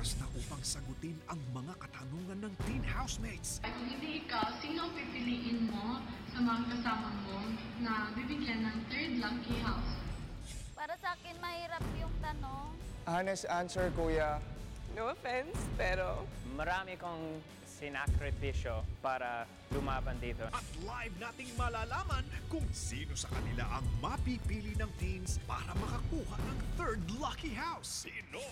Oras na upang sagutin ang mga katanungan ng teen housemates. Kung hindi ikaw, sino ang pipiliin mo sa mga kasama mo na bibigyan ng third lucky house? Para sa akin, mahirap yung tanong. Honest answer, kuya. No offense, pero Marami kong sinakripisyo para lumaban dito. At live nating malalaman kung sino sa kanila ang mapipili ng teens para makakuha ng third lucky house. Pinoy